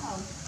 house.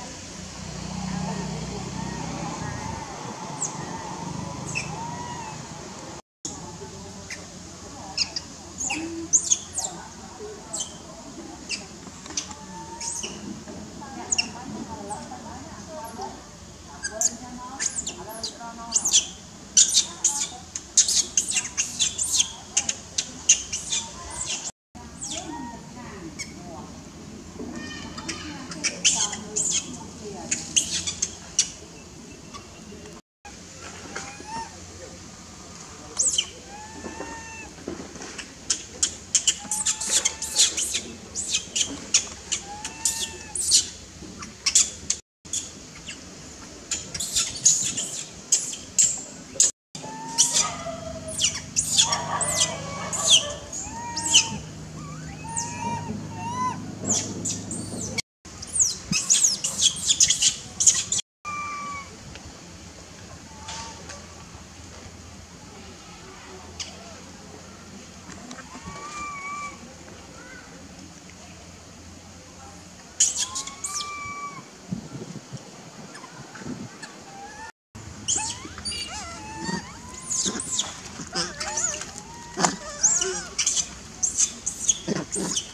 Thank you.